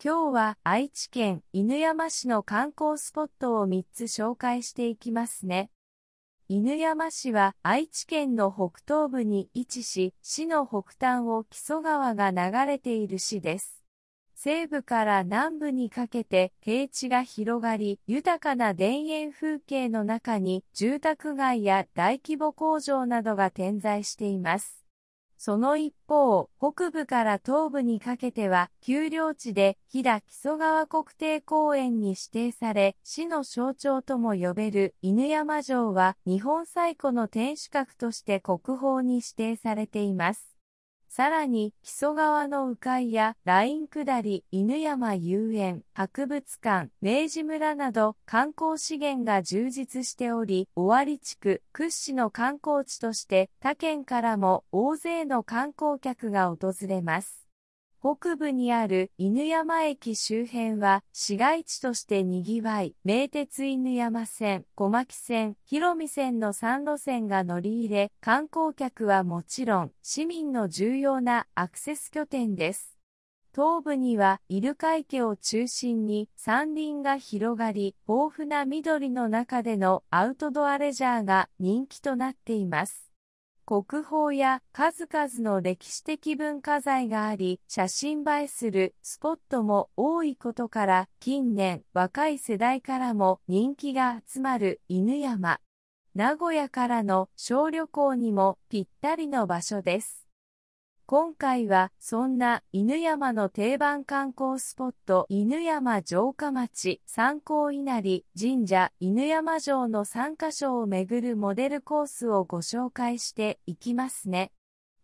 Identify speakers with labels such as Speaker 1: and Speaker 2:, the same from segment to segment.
Speaker 1: 今日は愛知県犬山市の観光スポットを3つ紹介していきますね。犬山市は愛知県の北東部に位置し、市の北端を木曽川が流れている市です。西部から南部にかけて平地が広がり、豊かな田園風景の中に住宅街や大規模工場などが点在しています。その一方、北部から東部にかけては、丘陵地で、飛騨木曽川国定公園に指定され、市の象徴とも呼べる犬山城は、日本最古の天守閣として国宝に指定されています。さらに、木曽川の鵜飼やライン下り、犬山遊園、博物館、明治村など観光資源が充実しており、尾張地区屈指の観光地として他県からも大勢の観光客が訪れます。北部にある犬山駅周辺は市街地として賑わい、名鉄犬山線、小牧線、広見線の3路線が乗り入れ、観光客はもちろん市民の重要なアクセス拠点です。東部にはイルカ池を中心に山林が広がり、豊富な緑の中でのアウトドアレジャーが人気となっています。国宝や数々の歴史的文化財があり、写真映えするスポットも多いことから、近年若い世代からも人気が集まる犬山。名古屋からの小旅行にもぴったりの場所です。今回はそんな犬山の定番観光スポット犬山城下町三光稲荷神社犬山城の3カ所を巡るモデルコースをご紹介していきますね。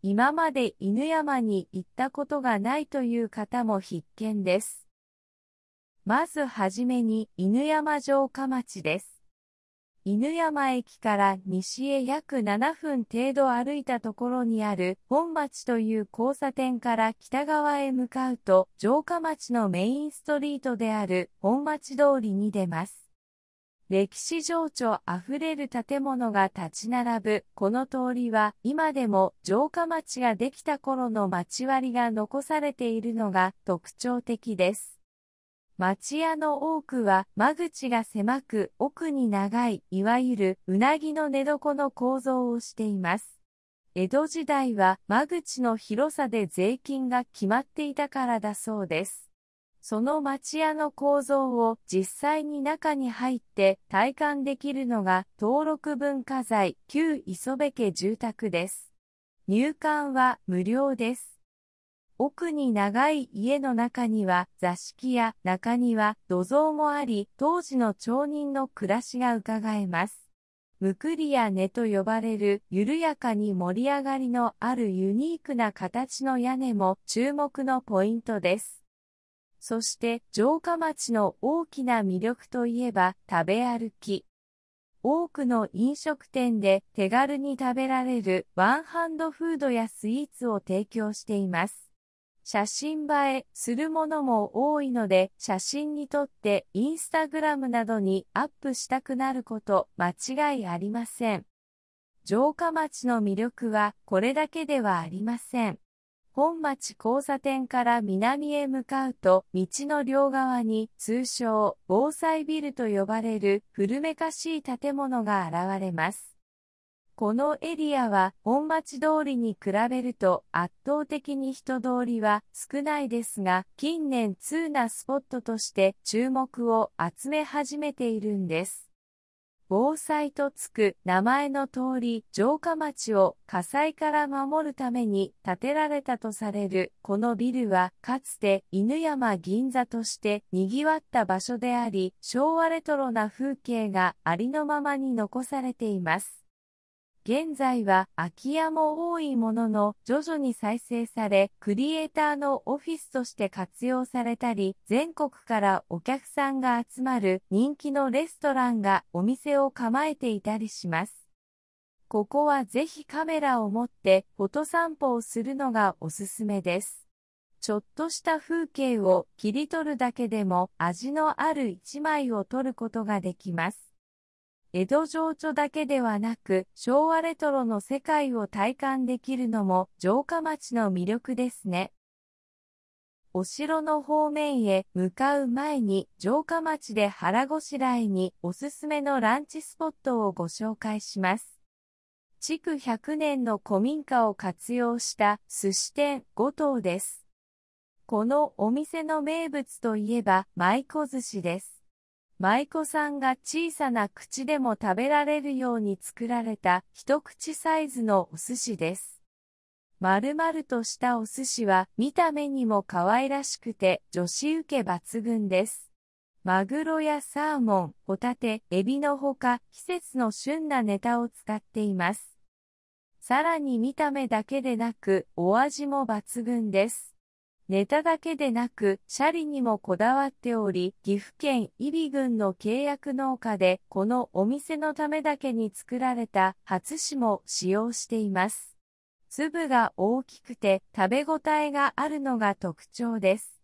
Speaker 1: 今まで犬山に行ったことがないという方も必見です。まずはじめに犬山城下町です。犬山駅から西へ約7分程度歩いたところにある本町という交差点から北側へ向かうと城下町のメインストリートである本町通りに出ます。歴史情緒あふれる建物が立ち並ぶこの通りは今でも城下町ができた頃の町割りが残されているのが特徴的です。町屋の多くは間口が狭く奥に長い、いわゆるうなぎの寝床の構造をしています。江戸時代は間口の広さで税金が決まっていたからだそうです。その町屋の構造を実際に中に入って体感できるのが登録文化財旧磯部家住宅です。入館は無料です。奥に長い家の中には座敷や中庭、土蔵もあり、当時の町人の暮らしが伺えます。むくりや根と呼ばれる緩やかに盛り上がりのあるユニークな形の屋根も注目のポイントです。そして城下町の大きな魅力といえば食べ歩き。多くの飲食店で手軽に食べられるワンハンドフードやスイーツを提供しています。写真映えするものも多いので、写真に撮ってインスタグラムなどにアップしたくなること間違いありません。城下町の魅力はこれだけではありません。本町交差点から南へ向かうと、道の両側に通称防災ビルと呼ばれる古めかしい建物が現れます。このエリアは本町通りに比べると圧倒的に人通りは少ないですが、近年通なスポットとして注目を集め始めているんです。防災とつく名前の通り、城下町を火災から守るために建てられたとされるこのビルは、かつて犬山銀座として賑わった場所であり、昭和レトロな風景がありのままに残されています。現在は空き家も多いものの徐々に再生され、クリエイターのオフィスとして活用されたり、全国からお客さんが集まる人気のレストランがお店を構えていたりします。ここはぜひカメラを持ってフォト散歩をするのがおすすめです。ちょっとした風景を切り取るだけでも味のある一枚を撮ることができます。江戸情緒だけではなく、昭和レトロの世界を体感できるのも城下町の魅力ですね。お城の方面へ向かう前に城下町で腹ごしらえにおすすめのランチスポットをご紹介します。築100年の古民家を活用した寿司店五島です。このお店の名物といえば舞妓寿司です。舞妓さんが小さな口でも食べられるように作られた一口サイズのお寿司です。丸々としたお寿司は見た目にも可愛らしくて女子受け抜群です。マグロやサーモン、ホタテ、エビのほか季節の旬なネタを使っています。さらに見た目だけでなくお味も抜群です。ネタだけでなく、シャリにもこだわっており、岐阜県揖斐郡の契約農家で、このお店のためだけに作られた初紙も使用しています。粒が大きくて食べ応えがあるのが特徴です。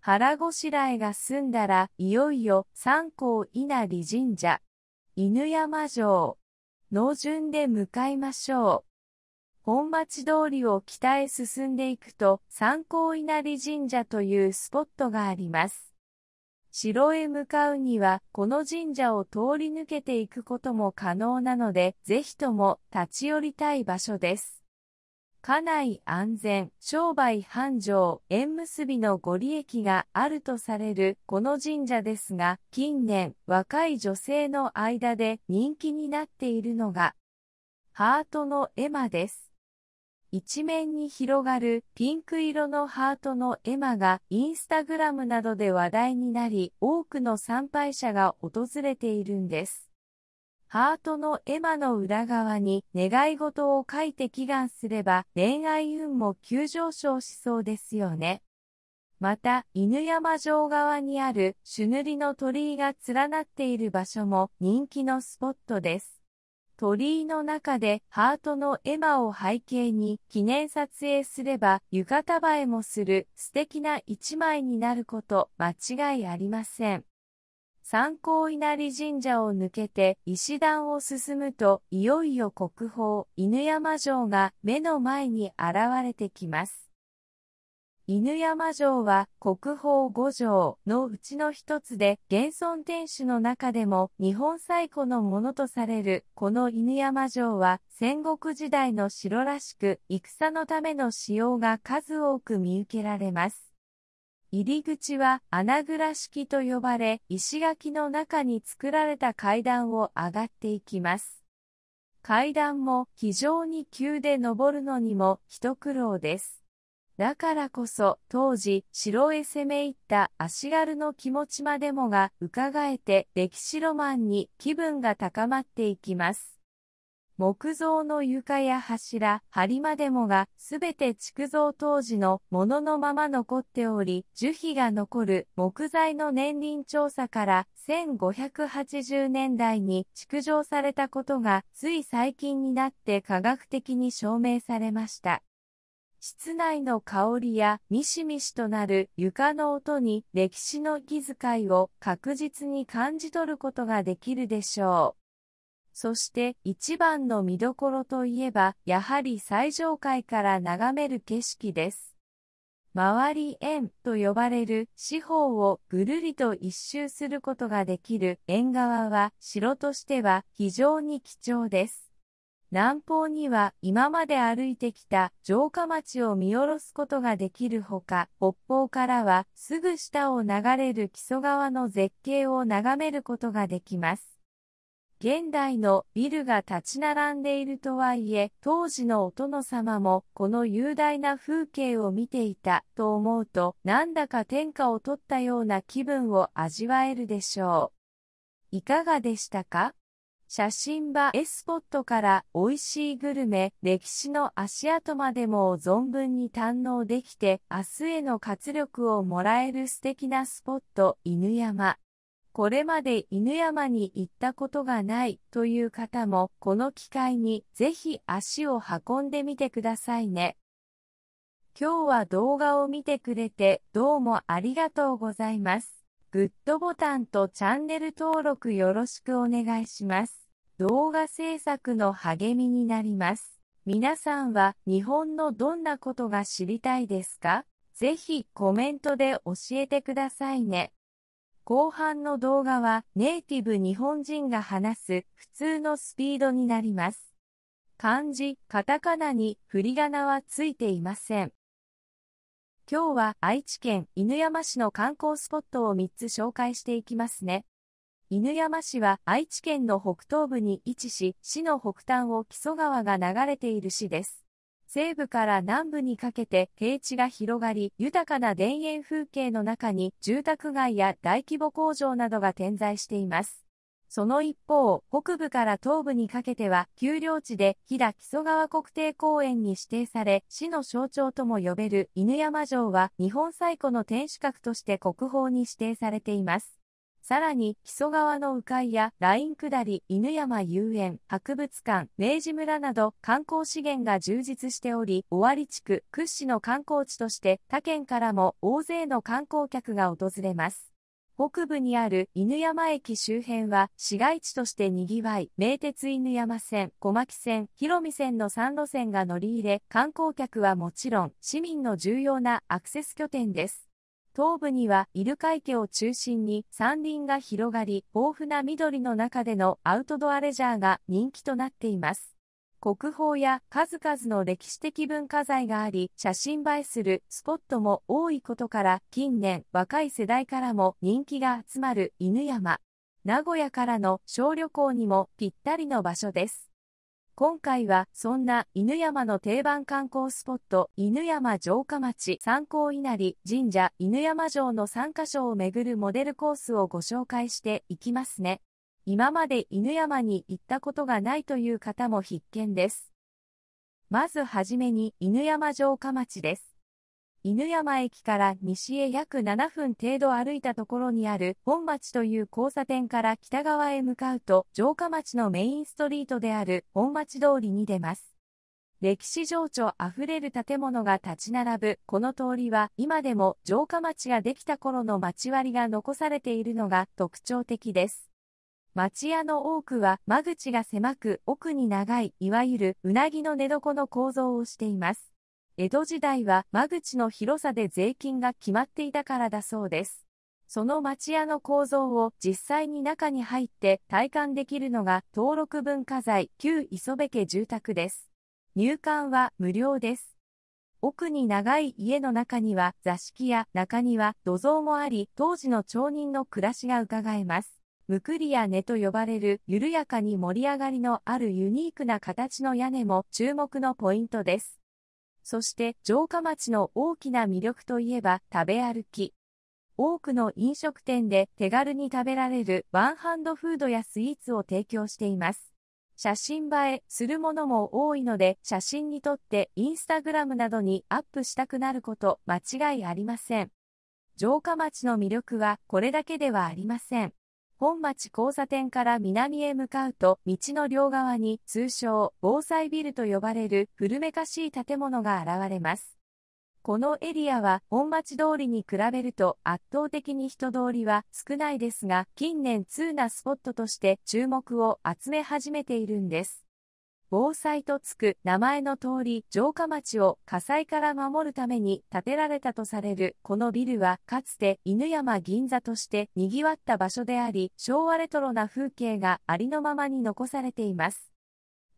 Speaker 1: 腹ごしらえが済んだら、いよいよ三光稲荷神社、犬山城の順で向かいましょう。本町通りを北へ進んでいくと、三光稲荷神社というスポットがあります。城へ向かうには、この神社を通り抜けていくことも可能なので、ぜひとも立ち寄りたい場所です。家内安全、商売繁盛、縁結びのご利益があるとされるこの神社ですが、近年、若い女性の間で人気になっているのが、ハートの絵馬です。一面に広がるピンク色のハートの絵馬がインスタグラムなどで話題になり、多くの参拝者が訪れているんです。ハートの絵馬の裏側に願い事を書いて祈願すれば恋愛運も急上昇しそうですよね。また、犬山城側にある朱塗りの鳥居が連なっている場所も人気のスポットです。鳥居の中でハートの絵馬を背景に記念撮影すれば浴衣映えもする素敵な一枚になること間違いありません。三光稲荷神社を抜けて石段を進むといよいよ国宝犬山城が目の前に現れてきます。犬山城は国宝五城のうちの一つで、現存天守の中でも日本最古のものとされるこの犬山城は戦国時代の城らしく戦のための使用が数多く見受けられます。入り口は穴蔵式と呼ばれ、石垣の中に作られた階段を上がっていきます。階段も非常に急で登るのにも一苦労です。だからこそ当時城へ攻め入った足軽の気持ちまでもが伺えて歴史ロマンに気分が高まっていきます。木造の床や柱、梁までもがすべて築造当時のもののまま残っており、樹皮が残る木材の年輪調査から1580年代に築城されたことがつい最近になって科学的に証明されました。室内の香りやミシミシとなる床の音に歴史の息遣いを確実に感じ取ることができるでしょう。そして一番の見どころといえば、やはり最上階から眺める景色です。周り円と呼ばれる四方をぐるりと一周することができる縁側は城としては非常に貴重です。南方には今まで歩いてきた城下町を見下ろすことができるほか、北方からはすぐ下を流れる木曽川の絶景を眺めることができます。現代のビルが立ち並んでいるとはいえ、当時のお殿様もこの雄大な風景を見ていたと思うと、なんだか天下を取ったような気分を味わえるでしょう。いかがでしたか？写真場エスポットから美味しいグルメ、歴史の足跡までも存分に堪能できて、明日への活力をもらえる素敵なスポット、犬山。これまで犬山に行ったことがないという方も、この機会にぜひ足を運んでみてくださいね。今日は動画を見てくれてどうもありがとうございます。グッドボタンとチャンネル登録よろしくお願いします。動画制作の励みになります。皆さんは日本のどんなことが知りたいですか？ぜひコメントで教えてくださいね。後半の動画はネイティブ日本人が話す普通のスピードになります。漢字、カタカナに振り仮名はついていません。今日は愛知県犬山市の観光スポットを3つ紹介していきますね。犬山市は愛知県の北東部に位置し、市の北端を木曽川が流れている市です。西部から南部にかけて平地が広がり、豊かな田園風景の中に住宅街や大規模工場などが点在しています。その一方、北部から東部にかけては、丘陵地で飛騨木曽川国定公園に指定され、市の象徴とも呼べる犬山城は、日本最古の天守閣として国宝に指定されています。さらに、木曽川の鵜飼やライン下り、犬山遊園、博物館、明治村など観光資源が充実しており、尾張地区屈指の観光地として他県からも大勢の観光客が訪れます。北部にある犬山駅周辺は市街地として賑わい、名鉄犬山線、小牧線、広見線の3路線が乗り入れ、観光客はもちろん市民の重要なアクセス拠点です。東部にはイルカ池を中心に山林が広がり、豊富な緑の中でのアウトドアレジャーが人気となっています。国宝や数々の歴史的文化財があり、写真映えするスポットも多いことから、近年若い世代からも人気が集まる犬山。名古屋からの小旅行にもぴったりの場所です。今回はそんな犬山の定番観光スポット、犬山城下町三光稲荷神社犬山城の3カ所を巡るモデルコースをご紹介していきますね。今まで犬山に行ったことがないという方も必見です。まずはじめに犬山城下町です。犬山駅から西へ約7分程度歩いたところにある本町という交差点から北側へ向かうと城下町のメインストリートである本町通りに出ます。歴史情緒あふれる建物が立ち並ぶこの通りは今でも城下町ができた頃の町割りが残されているのが特徴的です。町屋の多くは間口が狭く奥に長い、いわゆるうなぎの寝床の構造をしています。江戸時代は間口の広さで税金が決まっていたからだそうです。その町屋の構造を実際に中に入って体感できるのが登録文化財旧磯部家住宅です。入館は無料です。奥に長い家の中には座敷や中庭、土蔵もあり、当時の町人の暮らしが伺えます。ムクリア根と呼ばれる緩やかに盛り上がりのあるユニークな形の屋根も注目のポイントです。そして城下町の大きな魅力といえば食べ歩き。多くの飲食店で手軽に食べられるワンハンドフードやスイーツを提供しています。写真映えするものも多いので写真に撮ってインスタグラムなどにアップしたくなること間違いありません。城下町の魅力はこれだけではありません。本町交差点から南へ向かうと、道の両側に通称、防災ビルと呼ばれる古めかしい建物が現れます。このエリアは本町通りに比べると圧倒的に人通りは少ないですが、近年通なスポットとして注目を集め始めているんです。防災とつく名前の通り、城下町を火災から守るために建てられたとされるこのビルは、かつて犬山銀座として賑わった場所であり、昭和レトロな風景がありのままに残されています。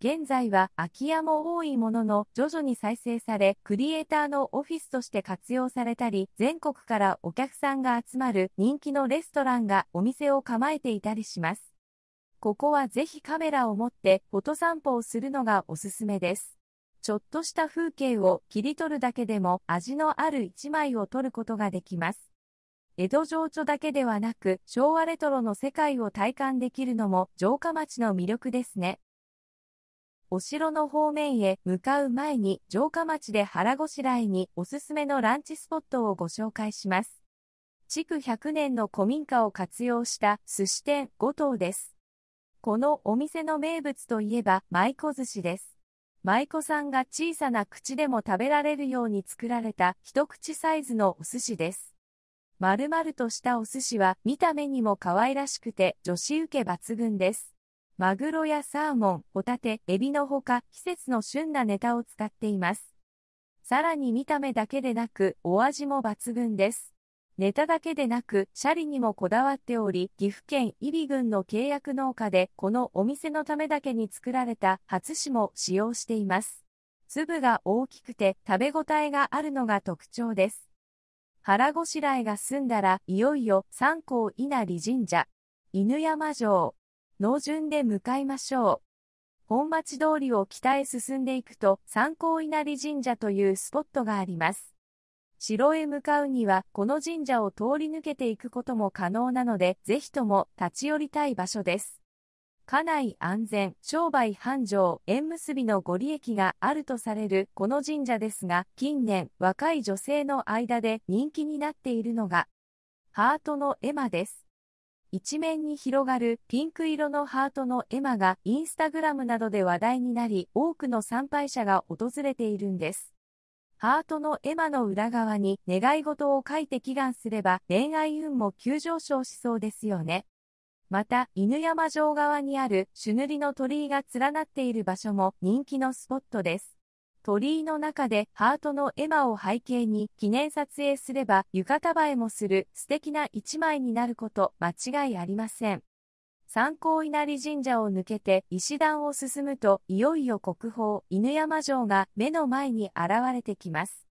Speaker 1: 現在は空き家も多いものの徐々に再生され、クリエイターのオフィスとして活用されたり、全国からお客さんが集まる人気のレストランがお店を構えていたりします。ここはぜひカメラを持ってフォト散歩をするのがおすすめです。ちょっとした風景を切り取るだけでも味のある一枚を撮ることができます。江戸情緒だけではなく昭和レトロの世界を体感できるのも城下町の魅力ですね。お城の方面へ向かう前に城下町で腹ごしらえにおすすめのランチスポットをご紹介します。築100年の古民家を活用した寿司店5島です。このお店の名物といえば舞妓寿司です。舞妓さんが小さな口でも食べられるように作られた一口サイズのお寿司です。丸々としたお寿司は見た目にも可愛らしくて女子受け抜群です。マグロやサーモン、ホタテ、エビのほか季節の旬なネタを使っています。さらに見た目だけでなく、お味も抜群です。ネタだけでなく、シャリにもこだわっており、岐阜県揖斐郡の契約農家で、このお店のためだけに作られた初紙も使用しています。粒が大きくて食べ応えがあるのが特徴です。腹ごしらえが済んだら、いよいよ三光稲荷神社、犬山城の順で向かいましょう。本町通りを北へ進んでいくと、三光稲荷神社というスポットがあります。城へ向かうには、この神社を通り抜けていくことも可能なので、ぜひとも立ち寄りたい場所です。家内安全、商売繁盛、縁結びのご利益があるとされるこの神社ですが、近年、若い女性の間で人気になっているのが、ハートの絵馬です。一面に広がるピンク色のハートの絵馬がインスタグラムなどで話題になり、多くの参拝者が訪れているんです。ハートの絵馬の裏側に願い事を書いて祈願すれば恋愛運も急上昇しそうですよね。また、犬山城側にある朱塗りの鳥居が連なっている場所も人気のスポットです。鳥居の中でハートの絵馬を背景に記念撮影すれば浴衣映えもする素敵な一枚になること間違いありません。三光稲荷神社を抜けて石段を進むと、いよいよ国宝犬山城が目の前に現れてきます。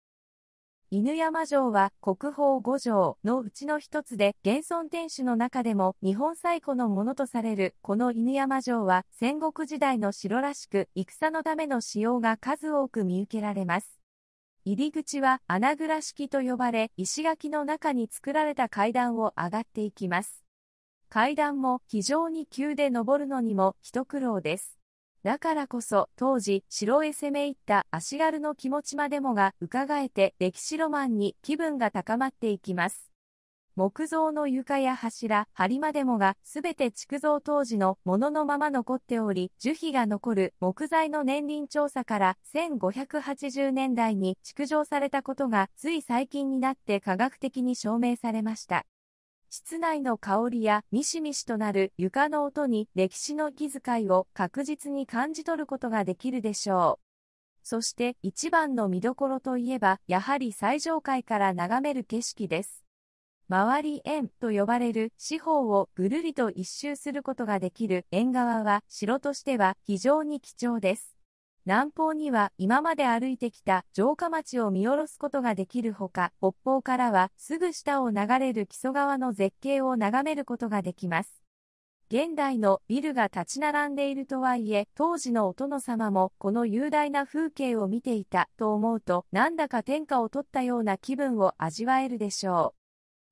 Speaker 1: 犬山城は国宝五城のうちの一つで、現存天守の中でも日本最古のものとされるこの犬山城は戦国時代の城らしく、戦のための使用が数多く見受けられます。入り口は穴蔵式と呼ばれ、石垣の中に作られた階段を上がっていきます。階段も非常に急で登るのにも一苦労です。だからこそ当時城へ攻め入った足軽の気持ちまでもが伺えて歴史ロマンに気分が高まっていきます。木造の床や柱、梁までもがすべて築造当時のもののまま残っており、樹皮が残る木材の年輪調査から1580年代に築城されたことがつい最近になって科学的に証明されました。室内の香りやミシミシとなる床の音に歴史の気遣いを確実に感じ取ることができるでしょう。そして一番の見どころといえば、やはり最上階から眺める景色です。周り円と呼ばれる四方をぐるりと一周することができる縁側は城としては非常に貴重です。南方には今まで歩いてきた城下町を見下ろすことができるほか、北方からはすぐ下を流れる木曽川の絶景を眺めることができます。現代のビルが立ち並んでいるとはいえ、当時のお殿様もこの雄大な風景を見ていたと思うと、なんだか天下を取ったような気分を味わえるでしょ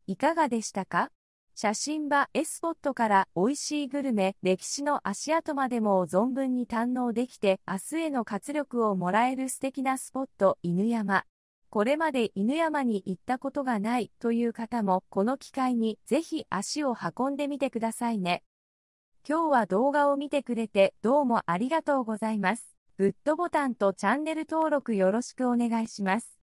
Speaker 1: う。いかがでしたか？写真場エスポットから美味しいグルメ、歴史の足跡までも存分に堪能できて、明日への活力をもらえる素敵なスポット、犬山。これまで犬山に行ったことがないという方も、この機会にぜひ足を運んでみてくださいね。今日は動画を見てくれてどうもありがとうございます。グッドボタンとチャンネル登録よろしくお願いします。